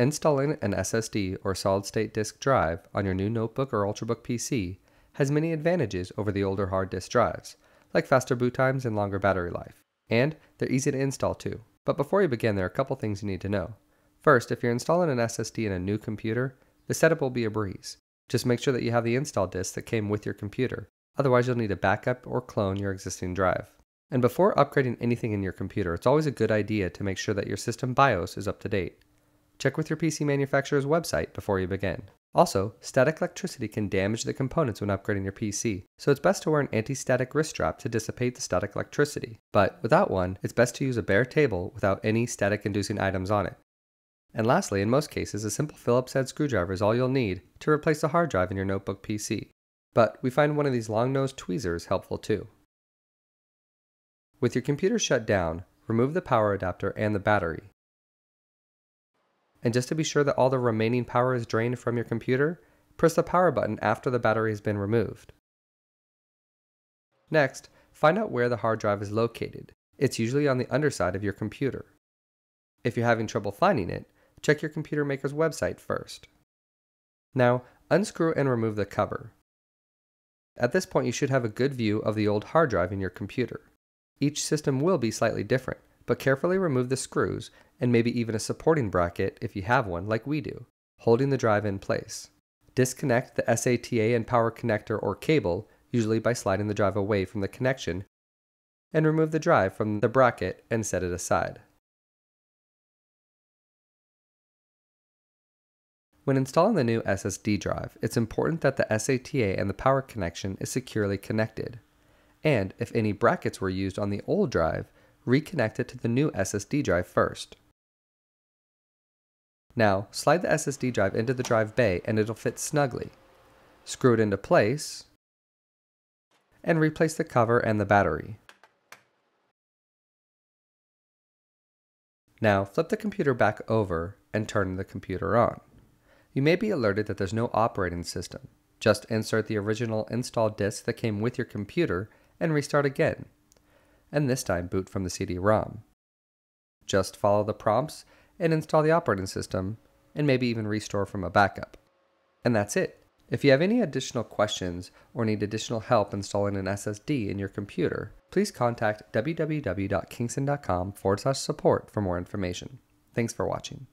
Installing an SSD or solid state disk drive on your new notebook or Ultrabook PC has many advantages over the older hard disk drives, like faster boot times and longer battery life. And they're easy to install too. But before you begin, there are a couple things you need to know. First, if you're installing an SSD in a new computer, the setup will be a breeze. Just make sure that you have the install disk that came with your computer. Otherwise, you'll need to backup or clone your existing drive. And before upgrading anything in your computer, it's always a good idea to make sure that your system BIOS is up to date. Check with your PC manufacturer's website before you begin. Also, static electricity can damage the components when upgrading your PC, so it's best to wear an anti-static wrist strap to dissipate the static electricity. But without one, it's best to use a bare table without any static inducing items on it. And lastly, in most cases, a simple Phillips head screwdriver is all you'll need to replace the hard drive in your notebook PC. But we find one of these long-nosed tweezers helpful too. With your computer shut down, remove the power adapter and the battery. And just to be sure that all the remaining power is drained from your computer, press the power button after the battery has been removed. Next, find out where the hard drive is located. It's usually on the underside of your computer. If you're having trouble finding it, check your computer maker's website first. Now, unscrew and remove the cover. At this point, you should have a good view of the old hard drive in your computer. Each system will be slightly different, but carefully remove the screws and maybe even a supporting bracket if you have one like we do, holding the drive in place. Disconnect the SATA and power connector or cable, usually by sliding the drive away from the connection, and remove the drive from the bracket and set it aside. When installing the new SSD drive, it's important that the SATA and the power connection is securely connected. And if any brackets were used on the old drive, reconnect it to the new SSD drive first. Now, slide the SSD drive into the drive bay and it'll fit snugly. Screw it into place, and replace the cover and the battery. Now, flip the computer back over and turn the computer on. You may be alerted that there's no operating system. Just insert the original install disk that came with your computer and restart again. And this time boot from the CD-ROM. Just follow the prompts and install the operating system and maybe even restore from a backup. And that's it. If you have any additional questions or need additional help installing an SSD in your computer, please contact www.kingston.com forward slash support for more information. Thanks for watching.